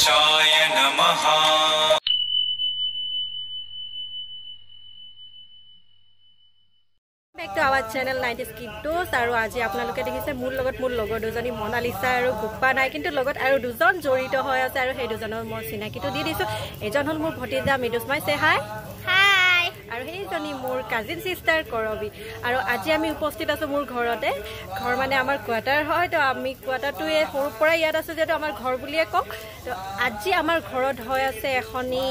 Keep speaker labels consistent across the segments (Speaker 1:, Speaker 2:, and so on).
Speaker 1: श्रीगणेशाय नमः
Speaker 2: back to our channel ninety স্কিডোজ আৰু আজি আপোনালোকে দেখিছে মোৰ লগত মোৰ লগৰ দুজনী মনালিচা আৰু গোপা নাই কিন্তু লগত আৰু দুজন জড়িত হৈ আছে আৰু সেই দুজনৰ মই চিনাকিটো দি দিছোঁ এজন হ'ল মোৰ ভতিজা মৃদুস্মাই চে হাই
Speaker 3: হাই
Speaker 2: আৰু সেইজনী মোৰ কাজিন চিষ্টাৰ কৰবী। আৰু আজি আমি উপস্থিত আছোঁ মোৰ ঘৰতে। ঘৰ মানে আমাৰ কোৱাৰ্টাৰ হয় তো আমি কোৱাৰ্টাৰটোৱে সৰুৰ পৰাই ইয়াত আছোঁ যিহেতু আমাৰ ঘৰ বুলিয়ে কওঁ। তো আজি আমাৰ ঘৰত হৈ আছে এখনি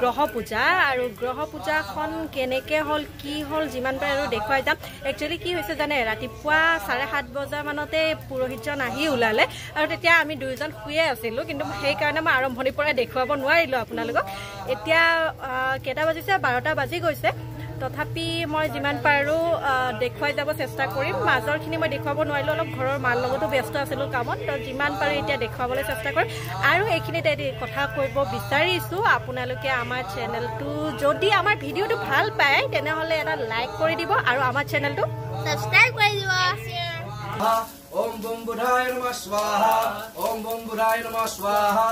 Speaker 2: গ্ৰহ পূজা। আৰু গ্ৰহ পূজাখন কেনেকৈ হ'ল কি হ'ল যিমান পাৰে আৰু দেখুৱাই যাম। একচুৱেলি কি হৈছে জানে ৰাতিপুৱা চাৰে সাত বজামানতে পুৰোহিতজন আহি ওলালে। আৰু তেতিয়া আমি দুয়োজন শুয়ে আছিলোঁ কিন্তু সেইকাৰণে মই আৰম্ভণিৰ পৰাই দেখুৱাব নোৱাৰিলোঁ আপোনালোকক। এতিয়া আহ, কেইটা বাজিছে বাৰটা বাজি গৈছে তথাপি মই যিমান পাৰোঁ আহ, দেখুৱাই যাব চেষ্টা কৰিম মাজৰখিনি মই দেখুৱাব নোৱাৰিলোঁ অলপ ঘৰৰ মাৰ লগতো ব্যস্ত আছিলোঁ কামত তো যিমান পাৰোঁ এতিয়া দেখুৱাবলৈ চেষ্টা কৰিম আৰু এইখিনিতে এটি কথা কৰিব বিচাৰিছোঁ আপোনালোকে আমাৰ চেনেলটো যদি আমাৰ ভিডিঅ'টো ভাল পায় তেনেহ'লে এটা লাইক কৰি দিব আৰু আমাৰ চেনেলটো
Speaker 3: সাবস্ক্রাইব করে দিব
Speaker 4: ओम बम बुधाय नमः स्वाहा ओम बम बुधाय नमः स्वाहा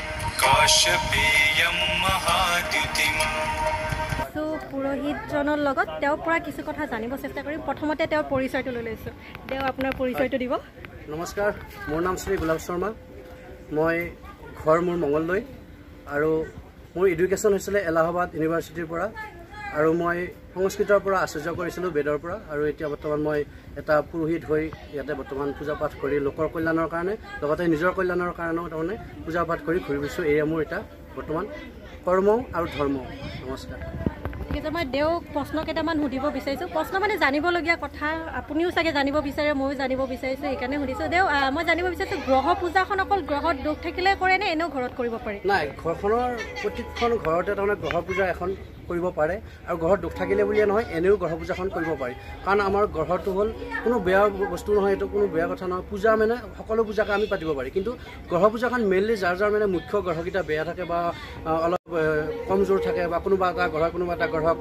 Speaker 2: কিছু পুৰোহিতজনৰ লগত তেওঁৰ পৰা কিছু কথা জানিব চেষ্টা কৰিম। প্ৰথমতে তেওঁৰ পৰিচয়টো লৈ লৈছোঁ। তেওঁ আপোনাৰ পৰিচয়টো দিব।
Speaker 4: নমস্কাৰ মোৰ নাম শ্ৰী গোলাপ শৰ্মা। মই ঘৰ মোৰ মংগলদৈ আৰু মোৰ এডুকেশ্যন হৈছিলে এলাহাবাদ ইউনিভাৰ্চিটিৰ পৰা। আৰু মই সংস্কৃতৰ পৰা আশ্চৰ্য কৰিছিলোঁ বেদৰ পৰা। আৰু এতিয়া বৰ্তমান মই এটা পুৰোহিত হৈ ইয়াতে বৰ্তমান পূজা পাঠ কৰি লোকৰ কল্যাণৰ কাৰণে লগতে নিজৰ কল্যাণৰ কাৰণেও তাৰমানে পূজা পাঠ কৰি ঘূৰি ফুৰিছোঁ এয়া মোৰ এটা বৰ্তমান কৰ্ম আৰু ধৰ্ম। নমস্কাৰ।
Speaker 2: ঠিক আছে মই দেওক প্ৰশ্ন কেইটামান সুধিব বিচাৰিছোঁ। প্ৰশ্ন মানে জানিবলগীয়া কথা আপুনিও চাগে জানিব বিচাৰে ময়ো জানিব বিচাৰিছোঁ সেইকাৰণে সুধিছোঁ। দেও মই জানিব বিচাৰিছোঁ গ্ৰহ পূজাখন অকল গ্ৰহত দুখ থাকিলে কৰে নে এনেও ঘৰত কৰিব পাৰি?
Speaker 4: নাই ঘৰখনৰ প্ৰতিখন ঘৰতে তাৰমানে গ্ৰহ পূজা এখন কৰিব পাৰে আৰু ঘৰত দুখ থাকিলে বুলিয়ে নহয় এনেও গ্ৰহ পূজাখন কৰিব পাৰি। কাৰণ আমাৰ গ্ৰহটো হ'ল কোনো বেয়া বস্তু নহয় এইটো কোনো বেয়া কথা নহয়। পূজা মানে সকলো পূজাকে আমি পাতিব পাৰি। কিন্তু গ্ৰহ পূজাখন মেইনলি যাৰ যাৰ মানে মুখ্য গ্ৰহকেইটা বেয়া থাকে বা অলপ কমজোৰ থাকে বা কোনোবা এটা গ্ৰহ কোনোবা এটা গ্ৰহক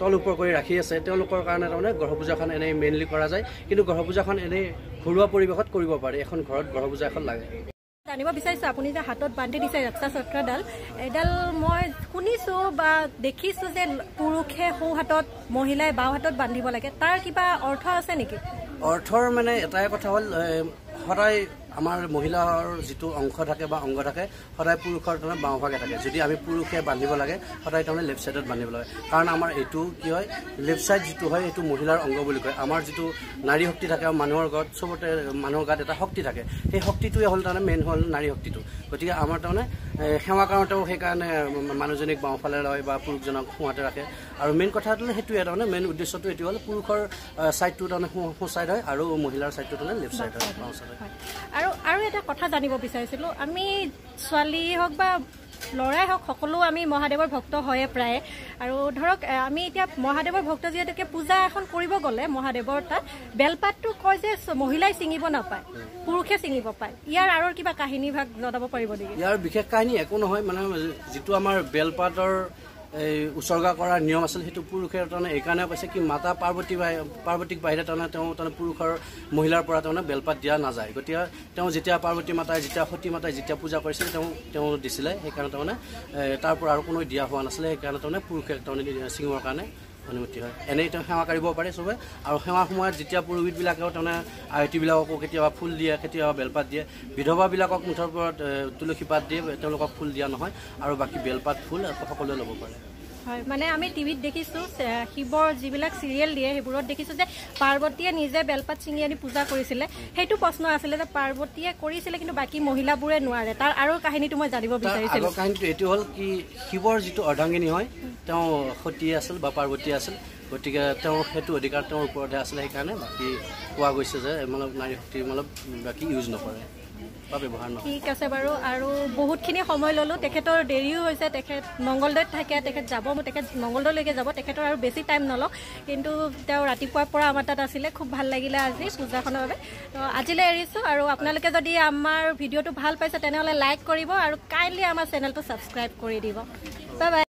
Speaker 4: তল ওপৰ কৰি ৰাখি আছে তেওঁলোকৰ কাৰণে তাৰমানে গ্ৰহ পূজাখন এনেই মেইনলি কৰা যায়। কিন্তু গ্ৰহ পূজাখন এনেই ঘৰুৱা পৰিৱেশত কৰিব পাৰি। এখন ঘৰত গ্ৰহ পূজা এখন লাগে।
Speaker 2: জানিব বিচাৰিছোঁ আপুনি যে হাতত বান্ধি দিছে ৰক্ষা চক্ৰডাল এডাল মই শুনিছোঁ বা দেখিছোঁ যে পুৰুষে সোঁ হাতত মহিলাই বাওঁ হাতত বান্ধিব লাগে। তাৰ কিবা অৰ্থ আছে নেকি?
Speaker 4: অৰ্থৰ মানে এটাই কথা হ'ল সদায় আমাৰ মহিলাৰ যিটো অংশ থাকে বা অংগ থাকে সদায় পুৰুষৰ তাৰমানে বাওঁভাগে থাকে। যদি আমি পুৰুষে বান্ধিব লাগে সদায় তাৰমানে লেফ্ট ছাইডত বান্ধিব লাগে। কাৰণ আমাৰ এইটো কি হয় লেফ্ট ছাইড যিটো হয় সেইটো মহিলাৰ অংগ বুলি কয়। আমাৰ যিটো নাৰী শক্তি থাকে মানুহৰ গাত চবতে মানুহৰ গাত এটা শক্তি থাকে। সেই শক্তিটোৱে হ'ল তাৰমানে মেইন হ'ল নাৰী শক্তিটো। গতিকে আমাৰ তাৰমানে সেৱা কাৰণতেও সেইকাৰণে মানুহজনীক বাওঁফালে লয় বা পুৰুষজনক সোঁহাতে ৰাখে। আৰু মেইন কথাটো সেইটোৱে তাৰমানে মেইন উদ্দেশ্যটো এইটো হ'ল পুৰুষৰ ছাইডটো তাৰমানে সোঁ ছাইড হয় আৰু মহিলাৰ ছাইডটো তাৰমানে লেফ্ট ছাইড হয় বাওঁ ছাইড হয়।
Speaker 2: আৰু আৰু এটা কথা জানিব বিচাৰিছিলোঁ। আমি ছোৱালী হওক বা ল'ৰাই হওক সকলো আমি মহাদেৱৰ ভক্ত হয়ে প্ৰায়ে। আৰু ধৰক আমি এতিয়া মহাদেৱৰ ভক্ত যিহেতুকে পূজা এখন কৰিব গ'লে মহাদেৱৰ তাত বেলপাতটো কয় যে মহিলাই ছিঙিব নাপায় পুৰুষে ছিঙিব পায়। ইয়াৰ আৰু কিবা কাহিনী ভাগ জনাব পাৰিব নেকি?
Speaker 4: ইয়াৰ বিশেষ কাহিনী একো নহয় মানে যিটো আমাৰ বেলপাতৰ এই উচৰ্গা কৰাৰ নিয়ম আছিল সেইটো পুৰুষে তাৰমানে এইকাৰণে কৈছে কি মাতা পাৰ্বতী পাৰ্বতীক বাহিৰে তাৰমানে তেওঁ তাৰমানে পুৰুষৰ মহিলাৰ পৰা তাৰমানে বেলপাত দিয়া নাযায়। গতিকে তেওঁ যেতিয়া পাৰ্বতী মাতাই যেতিয়া সতী মাতাই যেতিয়া পূজা কৰিছিল তেওঁ তেওঁ দিছিলে। সেইকাৰণে তাৰমানে তাৰ পৰা আৰু কোনো দিয়া হোৱা নাছিলে। সেইকাৰণে তাৰমানে পুৰুষে তাৰমানে ছিঙিবৰ কাৰণে অনুমতি হয়। এনেই তেওঁ সেৱা কাঢ়িব পাৰে চবে। আৰু সেৱাৰ সময়ত যেতিয়া পুৰোহিতবিলাকেও তাৰমানে আয়তীবিলাককো কেতিয়াবা ফুল দিয়ে কেতিয়াবা বেলপাত দিয়ে বিধৱাবিলাকক মুঠৰ ওপৰত তুলসী পাত দিয়ে তেওঁলোকক ফুল দিয়া নহয়। আৰু বাকী বেলপাত ফুল সকলোৱে ল'ব পাৰে।
Speaker 2: হয়। মানে আমি টিভিত দেখিছোঁ শিৱৰ যিবিলাক চিৰিয়েল দিয়ে সেইবোৰত দেখিছোঁ যে পাৰ্বতীয়ে নিজে বেলপাত ছিঙি আনি পূজা কৰিছিলে। সেইটো প্ৰশ্ন আছিলে যে পাৰ্বতীয়ে কৰিছিলে কিন্তু বাকী মহিলাবোৰে নোৱাৰে। তাৰ আৰু কাহিনীটো মই জানিব বিচাৰিছিলোঁ।
Speaker 4: কাহিনীটো এইটো হ'ল কি শিৱৰ যিটো অৰ্ধাংগিনী হয় তেওঁ সতী আছিল বা পাৰ্বতী আছিল গতিকে তেওঁৰ সেইটো অধিকাৰ তেওঁৰ ওপৰতহে আছিলে সেইকাৰণে বাকী কোৱা গৈছে যে মানে নাৰী শক্তি মানে বাকী ইউজ নকৰে।
Speaker 2: ঠিক আছে বাৰু আৰু বহুতখিনি সময় ল'লোঁ। তেখেতৰ দেৰিও হৈছে তেখেত মংগলদৈত থাকে তেখেত যাব তেখেত মংগলদৈলৈকে যাব তেখেতৰ আৰু বেছি টাইম নলওঁ। কিন্তু তেওঁ ৰাতিপুৱাৰ পৰা আমাৰ তাত আছিলে খুব ভাল লাগিলে আজি পূজাখনৰ বাবে। তো আজিলৈ এৰিছোঁ আৰু আপোনালোকে যদি আমাৰ ভিডিঅ'টো ভাল পাইছে তেনেহ'লে লাইক কৰিব আৰু কাইণ্ডলি আমাৰ চেনেলটো ছাবস্ক্ৰাইব কৰি দিব। Bye bye